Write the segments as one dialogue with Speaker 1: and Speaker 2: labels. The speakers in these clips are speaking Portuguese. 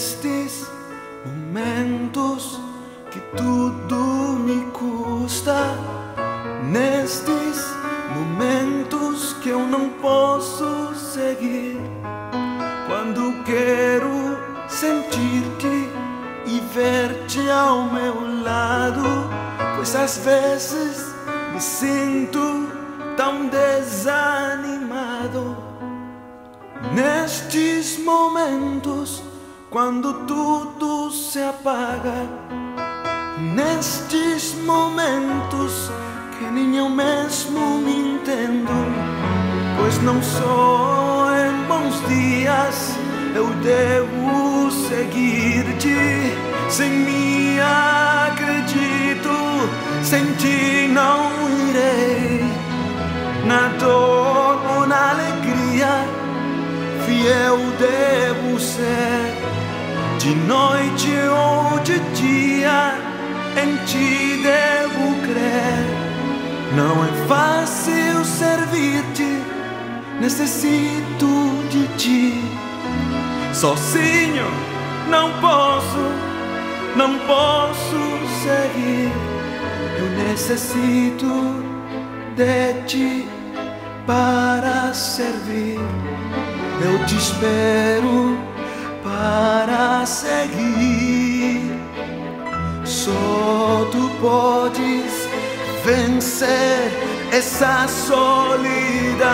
Speaker 1: nestes momentos que tudo me custa, nestes momentos que eu não posso seguir, quando quero sentir-te e ver-te ao meu lado, pois às vezes me sinto tão desanimado. Nestes momentos, quando tudo se apaga, nestes momentos que nem eu mesmo me entendo, pois não sou em bons dias eu devo seguir-te. Sem mim acredito, sem ti não irei. Na dor devo ser. De noite ou de dia, em ti devo crer. Não é fácil servir-te, necessito de ti. Sozinho não posso, não posso seguir. Eu necessito de ti para servir. Eu te espero para seguir. Só tu podes vencer essa solidão.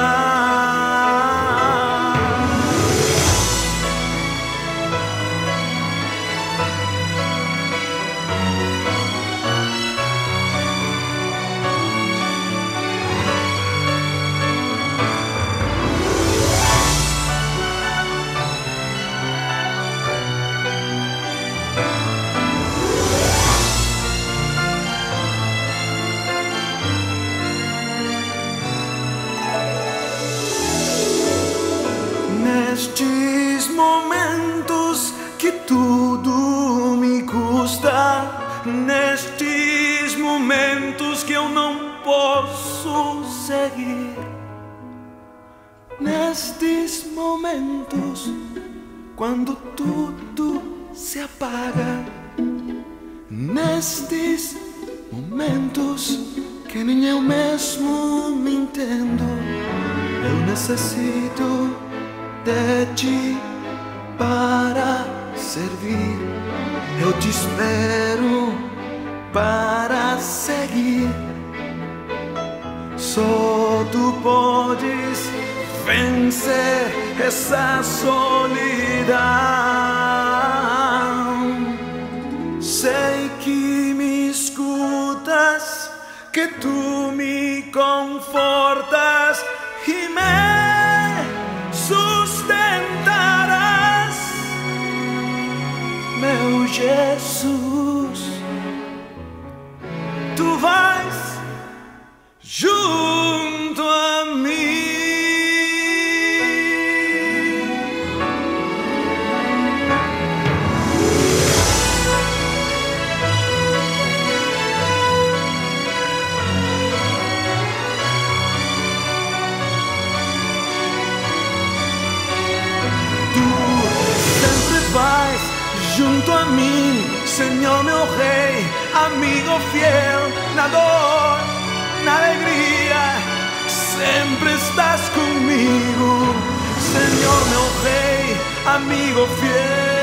Speaker 1: Nestes momentos que eu não posso seguir, nestes momentos quando tudo se apaga, nestes momentos que nem eu mesmo me entendo, eu necessito de ti para servir. Eu te espero para seguir. Só tu podes vencer essa solidão. Sei que me escutas, que tu me confortas e me Tu vais junto a mim. sempre vais junto a mim, Senhor meu Rei, amigo fiel, na dor, na alegria, sempre estás comigo, Senhor meu Rei, amigo fiel,